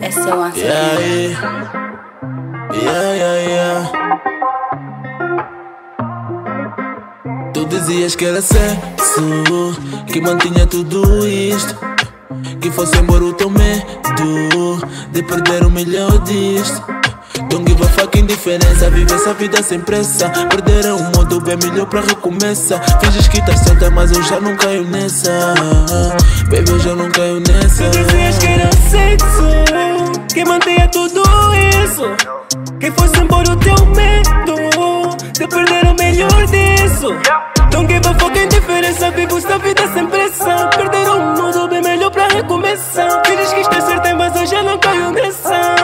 Esse é answer. Yeah, yeah. Yeah, yeah. Tu dizias que era sexo que mantinha tudo isto. Que fosse embora o teu medo de perder o melhor disto. Don't give a fucking diferença, vive essa vida sem pressa. Perder é um modo bem melhor pra recomeçar. Finges que tá certa, mas eu já não caio nessa. Baby, eu já não caio nessa. Mantinha tudo isso. Que fosse embora o teu medo de perder o melhor disso. Don't give a fucking diferença, vivo esta vida sem pressa. Perder um mundo bem melhor pra recomeçar. Finges que está certa, mas eu já não caio nessa.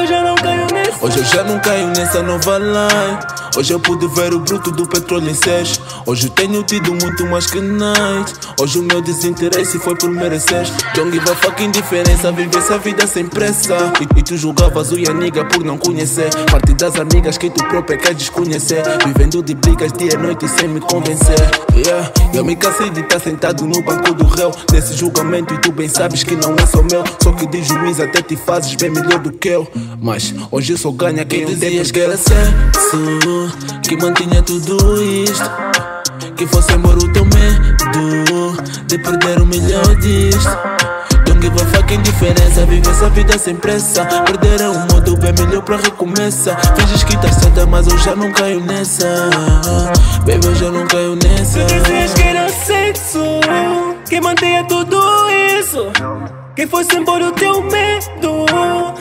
Eu já não nessa. Hoje eu já não caio nessa nova line. Hoje eu pude ver o bruto do petróleo em seis. Hoje tenho tido muito mais que night. Hoje o meu desinteresse foi por merecer. Don't give a fucking diferença, viver essa vida sem pressa. E, e tu julgavas o Yaniga por não conhecer. Parte das amigas que tu própria quer desconhecer. Vivendo de brigas dia e noite sem me convencer. Yeah, eu me cansei de estar sentado no banco do réu. Nesse julgamento e tu bem sabes que não é só meu. Só que de juiz até te fazes bem melhor do que eu. Mas hoje eu só ganha quem um dizias que era sexo que mantinha tudo isto. Que fosse embora o teu medo de perder o melhor disto. Don't give a fucking diferença, vive essa vida sem pressa. Perder é um modo bem melhor pra recomeçar. Finges que tá certa, mas eu já não caio nessa. Baby, eu já não caio nessa. Tu dizias que era sexo que mantinha tudo isso. Que fosse embora o teu medo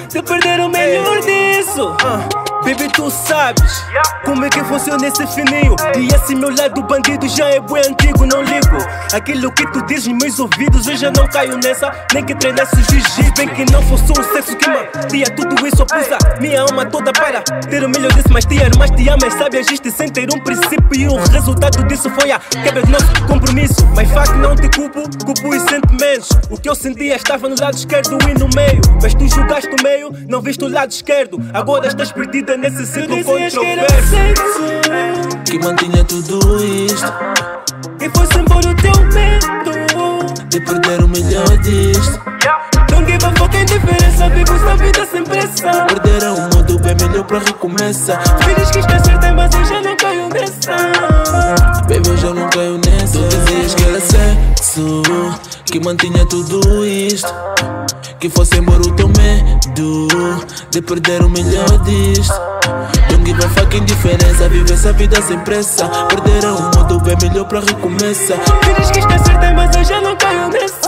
de perder o melhor disso. Ah, Baby, tu sabes como é que funciona esse fininho. E esse meu lado bandido já é bem antigo, não ligo. Aquilo que tu dizes nos meus ouvidos, eu já não caio nessa. Nem que treinasse jiu-jitsu, bem que não fosse um sexo que mantia tudo isso. Eu pus a minha alma toda para ter o melhor disso. Mas te amo, mas te amo, sabe, agiste sem ter um princípio. E o resultado disso foi a quebra do nosso compromisso. Mas fuck, não te culpo, culpo os O que eu sentia estava no lado esquerdo e no meio. Mas tu julgaste o meio, não viste o lado esquerdo. Agora estás perdida nesse ciclo controverso. Que mantinha tudo isto. Que fosse embora o teu medo De perder o melhor disto. Don't give a fucking diferença, vivo esta vida sem pressa Perder é um modo bem melhor pra recomeçar. Filhos que está certa, que mantinha tudo isto. Que fosse embora o teu medo de perder o melhor disto. Don't give a fucking diferença, vive essa vida sem pressa. Perder é um modo bem melhor pra recomeçar. Filhos que está certa, mas eu já não caio nessa